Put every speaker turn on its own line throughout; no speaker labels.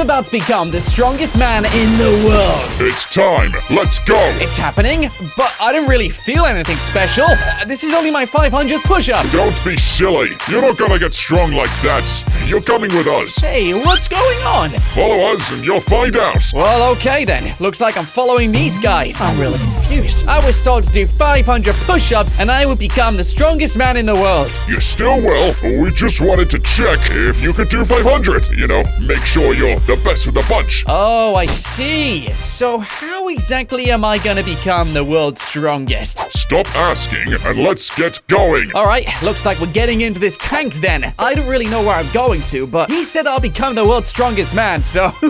I'm about to become the strongest man in the world.
It's time. Let's go.
It's happening, but I didn't really feel anything special. Uh, this is only my 500th push-up.
Don't be silly. You're not gonna get strong like that. You're coming with us.
Hey, what's going on?
Follow us and you'll find out.
Well, okay then. Looks like I'm following these guys. I'm really confused. I was told to do 500 push-ups and I would become the strongest man in the world.
You still will. We just wanted to check if you could do 500. You know, make sure you're the best of the bunch.
Oh, I see. So how exactly am I gonna become the world's strongest?
Stop asking and let's get going.
All right, looks like we're getting into this tank then. I don't really know where I'm going to, but he said I'll become the world's strongest man, so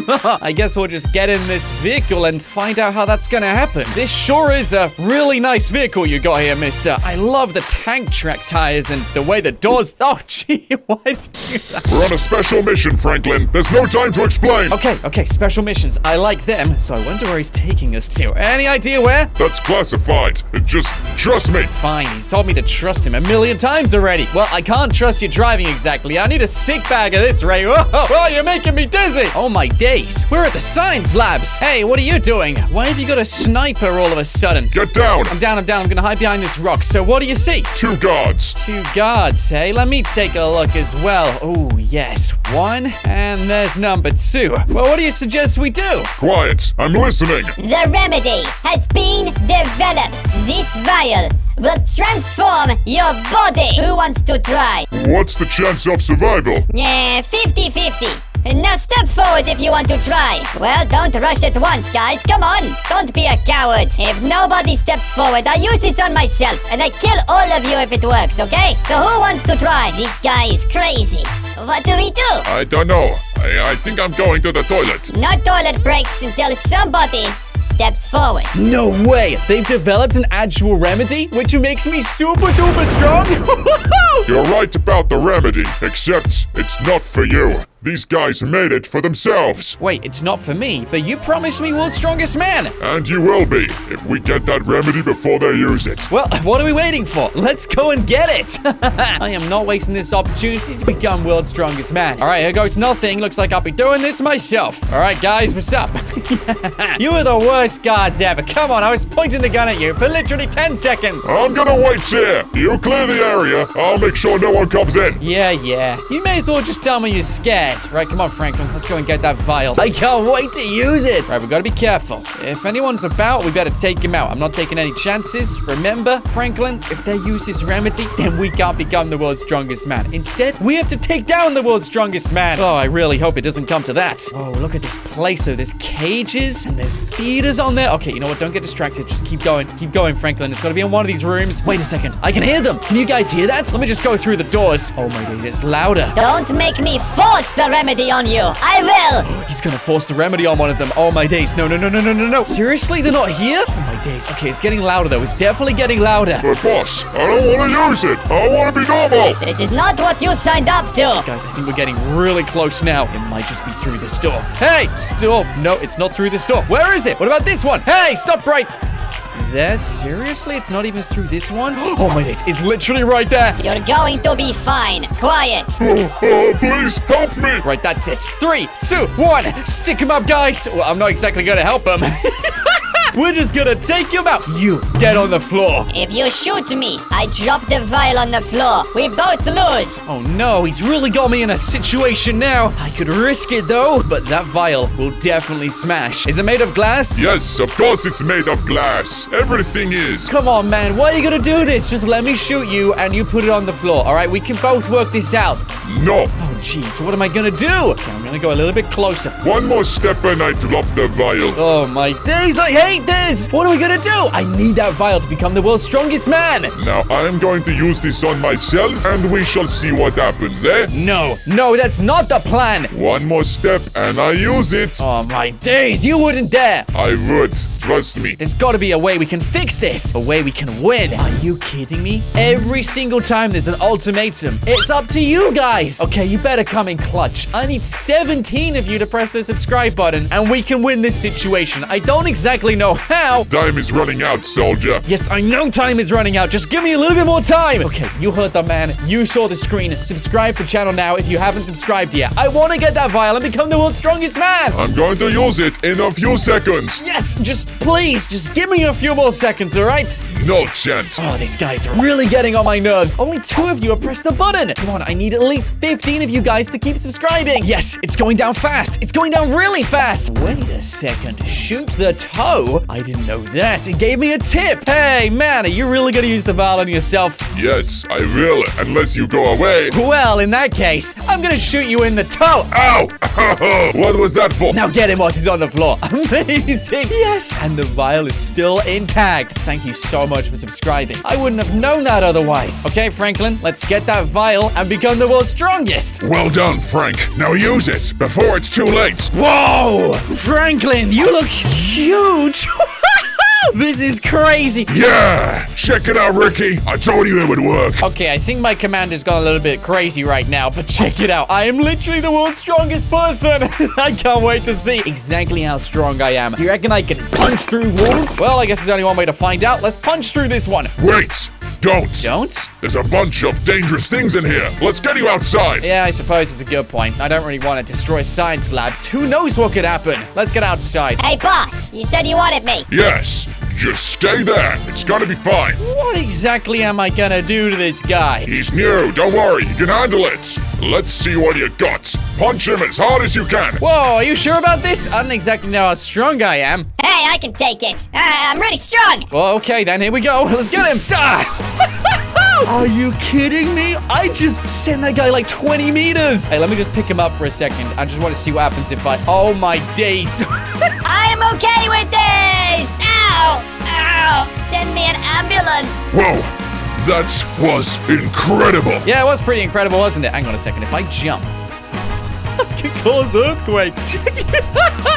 I guess we'll just get in this vehicle and find out how that's gonna happen. This sure is a really nice vehicle you got here, mister. I love the tank track tires and the way the doors... Oh, gee, why did you do that?
We're on a special mission, Franklin. There's no time to explain.
Okay, okay, special missions. I like them, so I wonder where he's taking us to. Any idea where?
That's classified. Just trust me.
Fine, he's told me to trust him a million times already. Well, I can't trust you driving exactly. I need a sick bag of this, Ray. Oh, whoa, you're making me dizzy. Oh my days. We're at the science labs. Hey, what are you doing? Why have you got a sniper all of a sudden?
Get down.
I'm down, I'm down. I'm gonna hide behind this rock. So what do you see?
Two guards.
Two guards, hey? Let me take a look as well. Oh, yes. One, and there's number two. Well, what do you suggest we do?
Quiet. I'm listening.
The remedy has been developed. This vial will transform your body. Who wants to try?
What's the chance of survival?
Yeah, 50-50. Now step forward if you want to try. Well, don't rush at once, guys. Come on. Don't be a coward. If nobody steps forward, I use this on myself. And I kill all of you if it works, okay? So who wants to try? This guy is crazy. What do we do?
I don't know. I, I think I'm going to the toilet.
No toilet breaks until somebody steps forward.
No way! They've developed an actual remedy, which makes me super duper strong?
You're right about the remedy, except it's not for you. These guys made it for themselves.
Wait, it's not for me, but you promised me world's strongest man!
And you will be, if we get that remedy before they use it.
Well, what are we waiting for? Let's go and get it! I am not wasting this opportunity to become world's strongest man. Alright, here goes nothing. Looks like I'll be doing this myself. Alright, guys, what's up? you are the worst guards ever. Come on, I was pointing the gun at you for literally 10 seconds.
I'm gonna wait here. You clear the area. I'll make sure no one comes in.
Yeah, yeah. You may as well just tell me you're scared. Right, come on, Franklin. Let's go and get that vial. I can't wait to use it. All right, we gotta be careful. If anyone's about, we better take him out. I'm not taking any chances. Remember, Franklin, if they use this remedy, then we can't become the world's strongest man. Instead, we have to take down the world's strongest man. Oh, I really hope it doesn't come to that. Oh, look at this place. So there's cages and there's feeders on there. Okay, you know what? Don't get distracted. Just keep going. Keep going, Franklin. It's gotta be in one of these rooms. Wait a second. I can hear them. Can you guys hear that? Let me just go through the doors. Oh my days, it's louder.
Don't make me force the remedy on you. I will.
He's gonna force the remedy on one of them. Oh my days. No, no, no, no, no, no, no. Seriously? They're not here? Oh my days. Okay, it's getting louder though. It's definitely getting louder.
But boss, I don't want to use it. I want to be normal.
This is not what you signed up to.
Guys, I think we're getting really close now. It might just be through this door. Hey, stop. No, it's not through this door. Where is it? What about this one? Hey, stop right there. Seriously? It's not even through this one? Oh my days. It's literally right there.
You're going to be fine. Quiet.
Oh, oh, please help me.
Right, that's it. Three, two, one. Stick him up, guys. Well, I'm not exactly gonna help him. We're just gonna take him out. You dead on the floor.
If you shoot me, I drop the vial on the floor. We both lose.
Oh no, he's really got me in a situation now. I could risk it though, but that vial will definitely smash. Is it made of glass?
Yes, of course it's made of glass. Everything is.
Come on, man. Why are you gonna do this? Just let me shoot you and you put it on the floor. All right, we can both work this out.
No.
Oh, jeez. What am I gonna do? Okay, I'm gonna go a little bit closer.
One more step and I drop the vial.
Oh my days, I hate this! What are we gonna do? I need that vial to become the world's strongest man!
Now I am going to use this on myself and we shall see what happens, eh?
No, no, that's not the plan!
One more step and I use it.
Oh my days, you wouldn't dare!
I would. Trust me.
There's gotta be a way we can fix this. A way we can win. Are you kidding me? Every single time there's an ultimatum, it's up to you guys. Okay, you better come in clutch. I need 17 of you to press the subscribe button and we can win this situation. I don't exactly know know how.
Time is running out, soldier.
Yes, I know time is running out. Just give me a little bit more time. Okay, you heard the man. You saw the screen. Subscribe to the channel now if you haven't subscribed yet. I want to get that vial and become the world's strongest man.
I'm going to use it in a few seconds.
Yes, just please, just give me a few more seconds, all right?
No chance.
Oh, this guy's are really getting on my nerves. Only two of you have pressed the button. Come on, I need at least 15 of you guys to keep subscribing. Yes, it's going down fast. It's going down really fast. Wait a second. Shoot the toe? I didn't know that. It gave me a tip. Hey, man, are you really going to use the vial on yourself?
Yes, I will, unless you go away.
Well, in that case, I'm going to shoot you in the toe.
Ow! what was that for?
Now get him whilst he's on the floor. Amazing. Yes. And the vial is still intact. Thank you so much for subscribing. I wouldn't have known that otherwise. Okay, Franklin, let's get that vial and become the world's strongest.
Well done, Frank. Now use it before it's too late.
Whoa! Franklin, you look huge. This is crazy.
Yeah! Check it out, Ricky. I told you it would work.
Okay, I think my commander's gone a little bit crazy right now, but check it out. I am literally the world's strongest person. I can't wait to see exactly how strong I am. Do you reckon I can punch through walls? Well, I guess there's only one way to find out. Let's punch through this one.
Wait! Don't!
Don't?
There's a bunch of dangerous things in here. Let's get you outside.
Yeah, I suppose it's a good point. I don't really want to destroy science labs. Who knows what could happen? Let's get outside.
Hey, boss, you said you wanted me.
Yes. Just stay there. It's gonna be fine.
What exactly am I gonna do to this guy?
He's new. Don't worry. You can handle it. Let's see what you got. Punch him as hard as you can.
Whoa, are you sure about this? I don't exactly know how strong I am.
Hey, I can take it. Uh, I'm really strong.
Well, okay then, here we go. Let's get him. Are you kidding me? I just sent that guy like 20 meters. Hey, let me just pick him up for a second. I just want to see what happens if I... Oh, my days.
I'm okay with this. Ow! Ow! Send me an ambulance.
Whoa. That was incredible.
yeah, it was pretty incredible, wasn't it? Hang on a second. If I jump... I can cause earthquakes.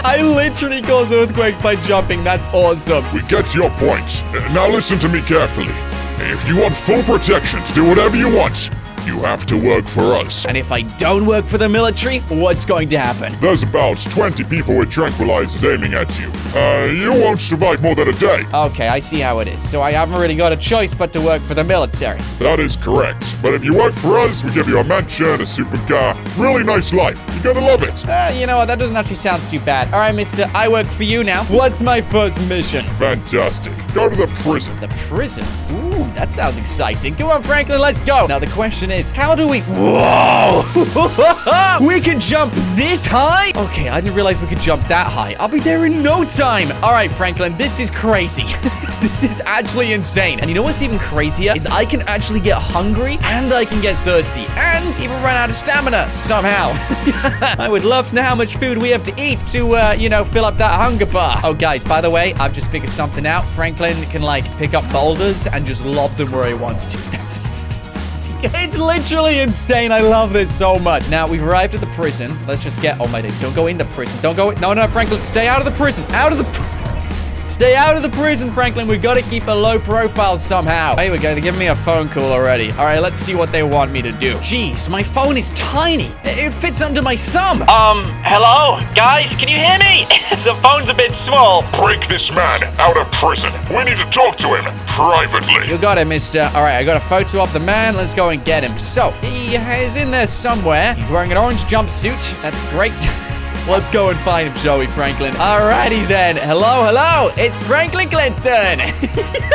I literally cause earthquakes by jumping. That's awesome.
We get your point. Now listen to me carefully. If you want full protection to do whatever you want, you have to work for us.
And if I don't work for the military, what's going to happen?
There's about 20 people with tranquilizers aiming at you. Uh, you won't survive more than a day.
Okay, I see how it is. So I haven't really got a choice but to work for the military.
That is correct. But if you work for us, we give you a mansion, a supercar, really nice life. You're gonna love it.
Uh, you know what? That doesn't actually sound too bad. All right, mister, I work for you now. What's my first mission?
Fantastic. Go to the prison.
The prison. Ooh, that sounds exciting. Come on, Franklin, let's go. Now, the question is, how do we... Whoa! we can jump this high? Okay, I didn't realize we could jump that high. I'll be there in no time. All right, Franklin, this is crazy. this is actually insane. And you know what's even crazier? Is I can actually get hungry and I can get thirsty and even run out of stamina somehow. I would love to know how much food we have to eat to, uh, you know, fill up that hunger bar. Oh, guys, by the way, I've just figured something out. Franklin can, like, pick up boulders and just lob them where he wants to. It's literally insane. I love this so much. Now, we've arrived at the prison. Let's just get... Oh, my days. Don't go in the prison. Don't go... In... No, no, Franklin. Stay out of the prison. Out of the... Stay out of the prison, Franklin. We've got to keep a low profile somehow. Here we go. They're giving me a phone call already. All right, let's see what they want me to do. Jeez, my phone is tiny. It it fits under my thumb.
Um, hello? Guys, can you hear me? the phone's a bit small.
Break this man out of prison. We need to talk to him privately.
You got it, mister. All right, I got a photo of the man. Let's go and get him. So, he is in there somewhere. He's wearing an orange jumpsuit. That's great. Let's go and find Joey Franklin. Alrighty then. Hello, hello. It's Franklin Clinton.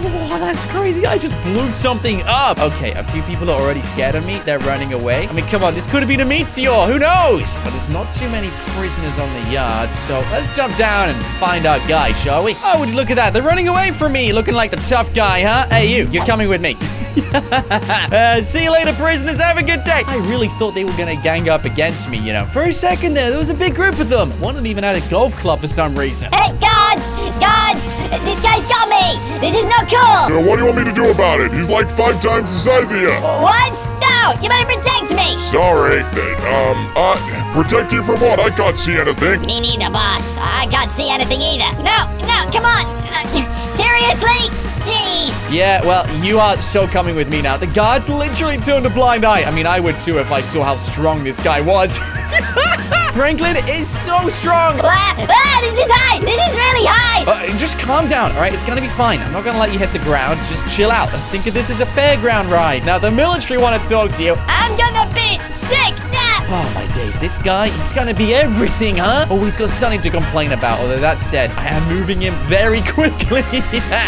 Wow, that's crazy. I just blew something up. Okay, a few people are already scared of me. They're running away. I mean, come on. This could have been a meteor. Who knows? But there's not too many prisoners on the yard. So let's jump down and find our guy, shall we? Oh, would you look at that? They're running away from me. Looking like the tough guy, huh? Hey, you. You're coming with me. uh, see you later, prisoners. Have a good day. I really thought they were going to gang up against me, you know. For a second there, there was a big group of them. One of them even had a golf club for some reason.
Hey, guards! Guards! This guy's got me! This is not cool!
Uh, what do you want me to do about it? He's like five times the size of you.
What? No! You better protect me!
Sorry. Uh, Um, uh, protect you from what? I can't see anything.
Me neither, boss. I can't see anything either. No, no, come on! Uh, seriously? Jeez!
Yeah, well, you are so coming with me now. The guards literally turned a blind eye. I mean, I would too if I saw how strong this guy was. Franklin is so strong.
Ah, ah, this is high. This is really high.
Uh, just calm down, all right? It's gonna be fine. I'm not gonna let you hit the ground. Just chill out. Think of this as a fairground ride. Now, the military want to talk to you.
I'm gonna be sick.
Oh, my days. This guy, he's gonna be everything, huh? Oh, he's got something to complain about. Although that said, I am moving him very quickly.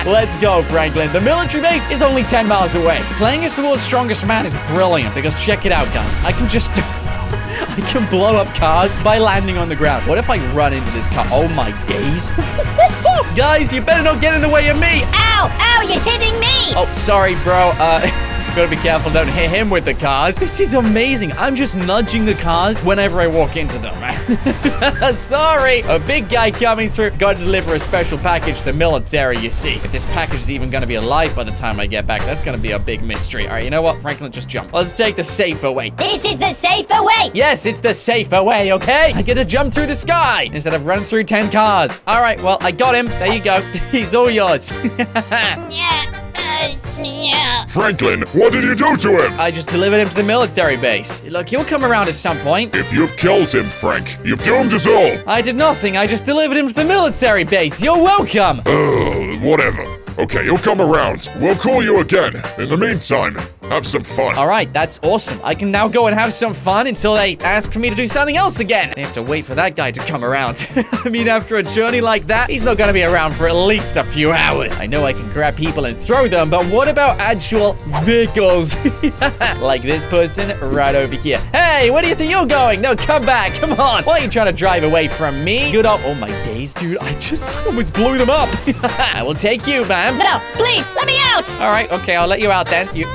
Let's go, Franklin. The military base is only 10 miles away. Playing as the world's strongest man is brilliant because check it out, guys. I can just... I can blow up cars by landing on the ground. What if I run into this car? Oh, my days. guys, you better not get in the way of me.
Ow, ow, you're hitting me.
Oh, sorry, bro. Uh, gotta be careful. Don't hit him with the cars. This is amazing. I'm just nudging the cars whenever I walk into them. sorry. A big guy coming through. Gotta deliver a special package to the military, you see. If this package is even gonna be alive by the time I get back, that's gonna be a big mystery. All right, you know what? Franklin, just jump. Let's take the safer way.
This is the safer way.
Yes, it's the safer way, okay? I get to jump through the sky instead of run through 10 cars. All right, well, I got him. There you go. He's all yours.
Yeah, uh.
Franklin, what did you do to him?
I just delivered him to the military base. Look, he'll come around at some point.
If you've killed him, Frank, you've doomed us all.
I did nothing. I just delivered him to the military base. You're welcome.
Uh, whatever. Okay, he'll come around. We'll call you again. In the meantime, have some fun.
All right, that's awesome. I can now go and have some fun until they ask for me to do something else again. They have to wait for that guy to come around. I mean, after a journey like that, he's not gonna be around for at least a few hours. I know I can grab people and throw them, but what about actual vehicles? like this person right over here. Hey, where do you think you're going? No, come back. Come on. Why are you trying to drive away from me? Good up. Oh, my days, dude. I just almost blew them up. I will take you, ma'am.
No, please, let me out.
All right, okay, I'll let you out then. You.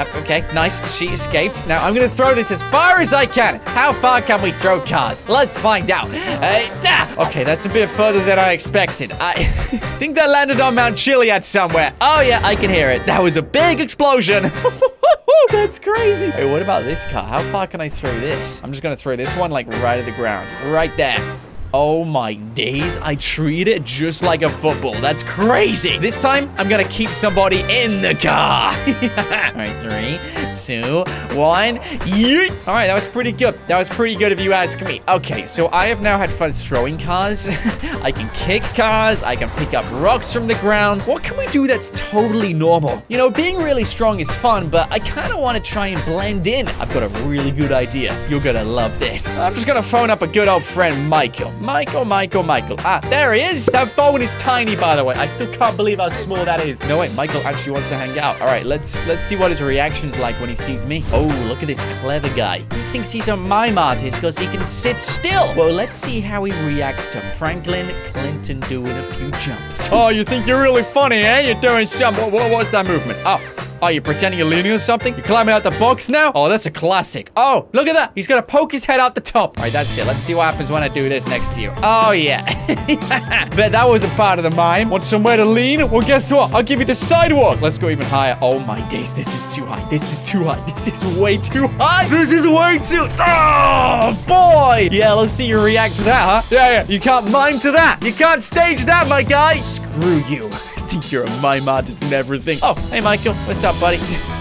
Uh, Okay, nice. She escaped. Now I'm gonna throw this as far as I can. How far can we throw cars? Let's find out. Uh! Okay, that's a bit further than I expected. I think that landed on Mount Chiliad somewhere. Oh yeah, I can hear it. That was a big explosion. That's crazy. Hey, what about this car? How far can I throw this? I'm just gonna throw this one like right at the ground. Right there. Oh my days, I treat it just like a football. That's crazy. This time, I'm gonna keep somebody in the car. All right, three, two, one. Yeet. All right, that was pretty good. That was pretty good if you ask me. Okay, so I have now had fun throwing cars. I can kick cars. I can pick up rocks from the ground. What can we do that's totally normal? You know, being really strong is fun, but I kind of want to try and blend in. I've got a really good idea. You're gonna love this. I'm just gonna phone up a good old friend, Michael. Michael, Michael, Michael. Ah, there he is. That phone is tiny, by the way. I still can't believe how small that is. No, wait, Michael actually wants to hang out. All right, let's let's see what his reaction's like when he sees me. Oh, look at this clever guy. He thinks he's a mime artist because he can sit still. Well, let's see how he reacts to Franklin Clinton doing a few jumps. Oh, you think you're really funny, eh? You're doing some. What, what, what's that movement? Oh. Oh, you pretending you're leaning on something? You're climbing out the box now? Oh, that's a classic. Oh, look at that. He's gonna poke his head out the top. All right, that's it. Let's see what happens when I do this next to you. Oh, yeah. Bet that wasn't part of the mime. Want somewhere to lean? Well, guess what? I'll give you the sidewalk. Let's go even higher. Oh, my days. This is too high. This is too high. This is way too high. This is way too... Oh, boy. Yeah, let's see you react to that, huh? Yeah, yeah. You can't mime to that. You can't stage that, my guy. Screw you. Think you're a mime artist and everything. Oh, hey, Michael. What's up, buddy?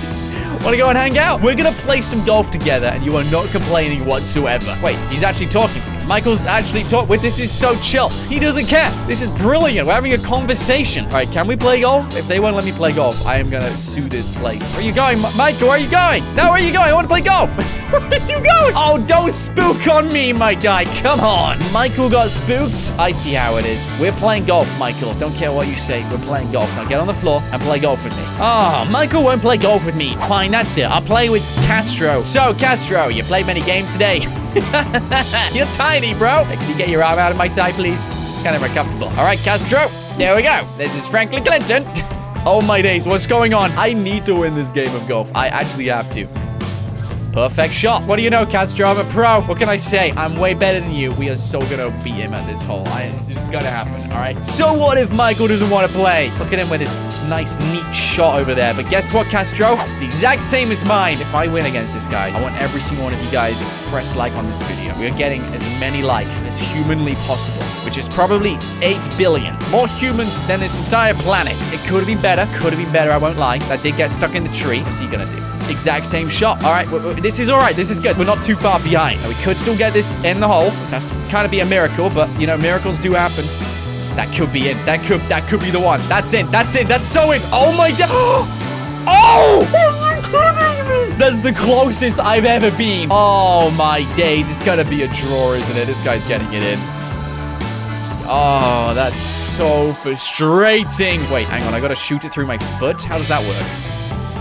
Want to go and hang out? We're going to play some golf together, and you are not complaining whatsoever. Wait, he's actually talking to me. Michael's actually talking. Wait, this is so chill. He doesn't care. This is brilliant. We're having a conversation. All right, can we play golf? If they won't let me play golf, I am going to sue this place. Where are you going, M- Michael? Where are you going? No, where are you going? I want to play golf. where are you going? Oh, don't spook on me, my guy. Come on. Michael got spooked. I see how it is. We're playing golf, Michael. Don't care what you say. We're playing golf. Now get on the floor and play golf with me. Oh, Michael won't play golf with me. Fine, that's it. I'll play with Castro. So, Castro, you played many games today? You're tiny, bro. Can you get your arm out of my side, please? It's kind of uncomfortable. All right, Castro. There we go. This is Franklin Clinton. Oh my days, what's going on? I need to win this game of golf. I actually have to. Perfect shot. What do you know, Castro? I'm a pro. What can I say? I'm way better than you. We are so gonna beat him at this hole. I, it's just gonna happen, all right? So what if Michael doesn't want to play? Look at him with his nice, neat shot over there. But guess what, Castro? It's the exact same as mine. If I win against this guy, I want every single one of you guys press like on this video. We are getting as many likes as humanly possible, which is probably 8 billion. More humans than this entire planet. It could have been better. Could have been better, I won't lie. That did get stuck in the tree. What's he gonna do? Exact same shot. All right, this is all right. This is good. We're not too far behind. We could still get this in the hole. This has to kind of be a miracle, but you know, miracles do happen. That could be it. That could that could be the one. That's it. That's it. That's so in. Oh my god. Oh! That's the closest I've ever been. Oh my days. It's gonna be a draw, isn't it? This guy's getting it in. Oh, that's so frustrating. Wait, hang on. I gotta shoot it through my foot. How does that work?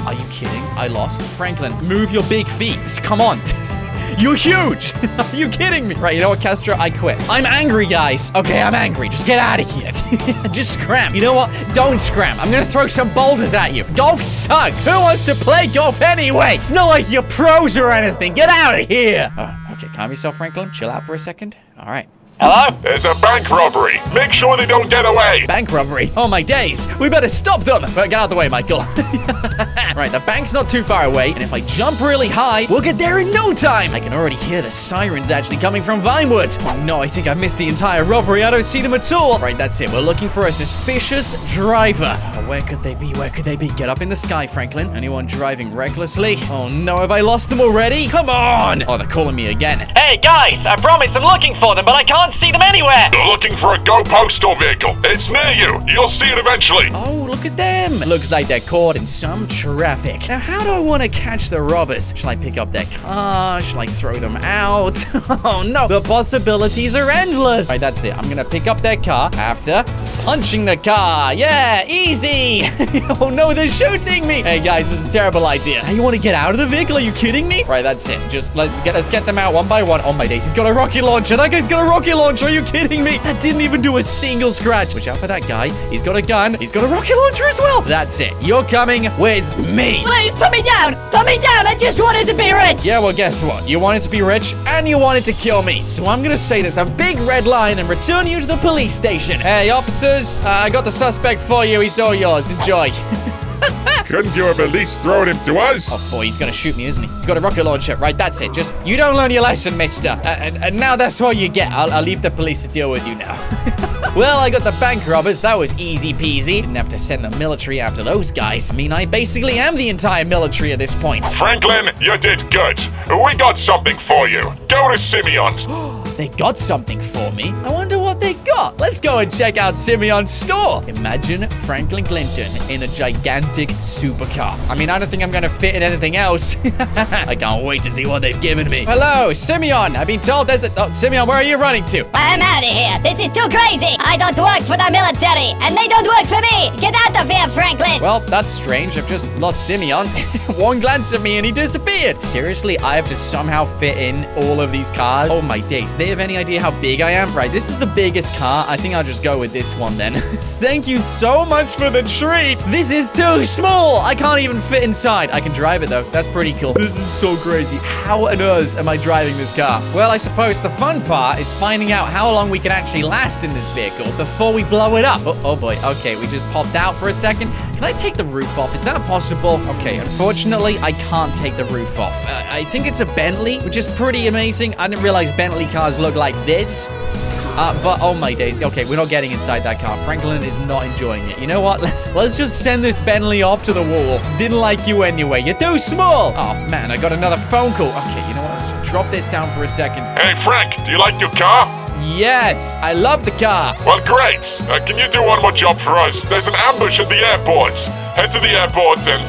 Are you kidding? I lost. Franklin, move your big feet. Come on. You're huge. Are you kidding me? Right, you know what, Castro? I quit. I'm angry, guys. Okay, I'm angry. Just get out of here. Just scram. You know what? Don't scram. I'm gonna throw some boulders at you. Golf sucks. Who wants to play golf anyway? It's not like you're pros or anything. Get out of here. Oh, okay, calm yourself, Franklin. Chill out for a second. All right.
Hello?
There's a bank robbery. Make sure they don't get away.
Bank robbery. Oh my days. We better stop them. But get out of the way, Michael. right, the bank's not too far away, and if I jump really high, we'll get there in no time. I can already hear the sirens actually coming from Vinewood. Oh no, I think I missed the entire robbery. I don't see them at all. Right, that's it. We're looking for a suspicious driver. Oh, where could they be? Where could they be? Get up in the sky, Franklin. Anyone driving recklessly? Oh no, have I lost them already? Come on. Oh, they're calling me again.
Hey, guys, I promise I'm looking for them, but I can't see them anywhere.
You're looking for a Go Postal vehicle. It's near you. You'll see it eventually.
Oh, look at them. Looks like they're caught in some traffic. Now, how do I want to catch the robbers? Shall I pick up their car? Shall I throw them out? oh, no. The possibilities are endless. All right, that's it. I'm going to pick up their car after punching the car. Yeah, easy. oh, no, they're shooting me. Hey, guys, this is a terrible idea. Hey, you want to get out of the vehicle? Are you kidding me? Right, that's it. Just let's get let's get them out one by one. Oh, my days. He's got a rocket launcher. That guy's got a rocket launcher. Are you kidding me? That didn't even do a single scratch. Watch out for that guy. He's got a gun. He's got a rocket launcher as well. That's it. You're coming with me.
Please put me down! Put me down! I just wanted to be rich!
Yeah, well, guess what? You wanted to be rich and you wanted to kill me. So I'm gonna say there's a big red line and return you to the police station. Hey, officers, uh, I got the suspect for you. He's all yours. Enjoy.
Couldn't you have at least thrown him to us?
Oh boy, he's gonna shoot me, isn't he? He's got a rocket launcher. Right, that's it. Just, you don't learn your lesson, mister. Uh, and, and now that's what you get. I'll, I'll leave the police to deal with you now. well, I got the bank robbers. That was easy peasy. Didn't have to send the military after those guys. I mean, I basically am the entire military at this point.
Franklin, you did good. We got something for you. Go to Simeon's.
They got something for me. I wonder what they got. Let's go and check out Simeon's store. Imagine Franklin Clinton in a gigantic supercar. I mean, I don't think I'm gonna fit in anything else. I can't wait to see what they've given me. Hello, Simeon. I've been told there's a... Oh, Simeon, where are you running to?
I'm out of here! This is too crazy! I don't work for the military, and they don't work for me! Get out of here, Franklin!
Well, that's strange. I've just lost Simeon. One glance at me and he disappeared. Seriously, I have to somehow fit in all of these cars. Oh my days. They have any idea how big I am? Right, this is the biggest car. I think I'll just go with this one then. Thank you so much for the treat. This is too small. I can't even fit inside. I can drive it though. That's pretty cool. This is so crazy. How on earth am I driving this car? Well, I suppose the fun part is finding out how long we can actually last in this vehicle before we blow it up. Oh, oh boy. Okay, we just popped out for a second. Can I take the roof off? Is that possible? Okay, unfortunately, I can't take the roof off. Uh, I think it's a Bentley, which is pretty amazing. I didn't realize Bentley cars look like this. Uh, but oh my days. Okay, we're not getting inside that car. Franklin is not enjoying it. You know what? Let's just send this Bentley off to the wall. Didn't like you anyway. You're too small. Oh man, I got another phone call. Okay, you know what? Let's drop this down for a second.
Hey, Frank, do you like your car?
Yes, I love the car.
Well, great. Uh, can you do one more job for us? There's an ambush at the airport. Head to the airport and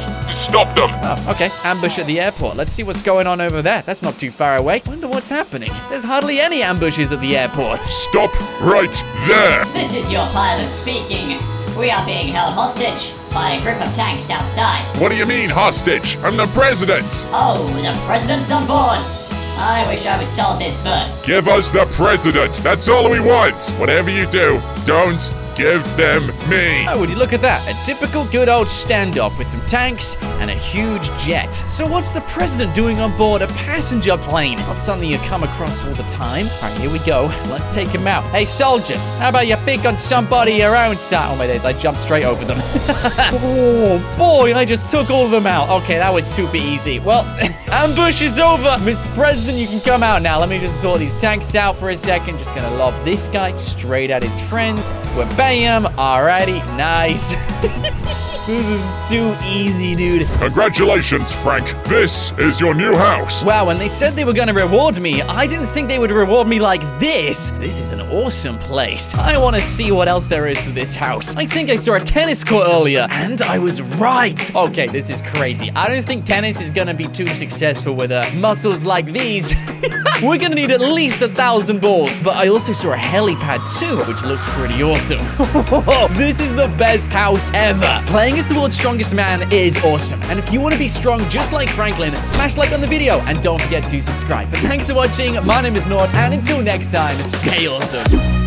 stop them.
Oh, okay. Ambush at the airport. Let's see what's going on over there. That's not too far away. Wonder what's happening. There's hardly any ambushes at the airport.
Stop right there.
This is your pilot speaking. We are being held hostage by a group of tanks outside.
What do you mean, hostage? I'm the president.
Oh, the president's on board! I wish I was told this first.
Give us the president. That's all we want. Whatever you do, don't give them me.
Oh, would you look at that? A typical good old standoff with some tanks and a huge jet. So what's the president doing on board a passenger plane? Not something you come across all the time. All right, here we go. Let's take him out. Hey, soldiers, how about you pick on somebody your own side? Oh my days, I jumped straight over them. oh boy, I just took all of them out. Okay, that was super easy. Well, ambush is over. Mr. President, you can come out now. Let me just sort these tanks out for a second. Just gonna lob this guy straight at his friends. We're bam. Alrighty, nice. This is too easy, dude.
Congratulations, Frank. This is your new house.
Wow, when they said they were gonna reward me, I didn't think they would reward me like this. This is an awesome place. I want to see what else there is to this house. I think I saw a tennis court earlier, and I was right. Okay, this is crazy. I don't think tennis is gonna be too successful with uh, muscles like these. We're gonna need at least a thousand balls. But I also saw a helipad too, which looks pretty awesome. this is the best house ever. Playing as the world's strongest man is awesome. And if you want to be strong just like Franklin, smash like on the video and don't forget to subscribe. But thanks for watching. My name is Nought, and until next time, stay awesome.